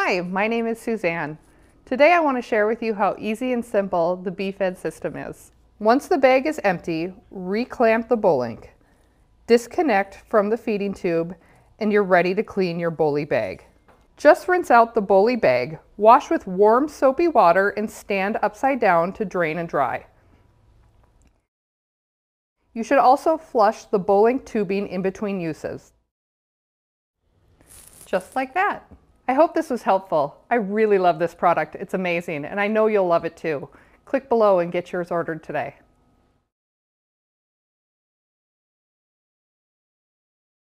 Hi, my name is Suzanne. Today I want to share with you how easy and simple the BeFed system is. Once the bag is empty, reclamp the Bolink, disconnect from the feeding tube, and you're ready to clean your Bolee Bag. Just rinse out the Bolee Bag, wash with warm soapy water, and stand upside down to drain and dry. You should also flush the Bolink tubing in between uses. Just like that. I hope this was helpful. I really love this product. It's amazing, and I know you'll love it too. Click below and get yours ordered today.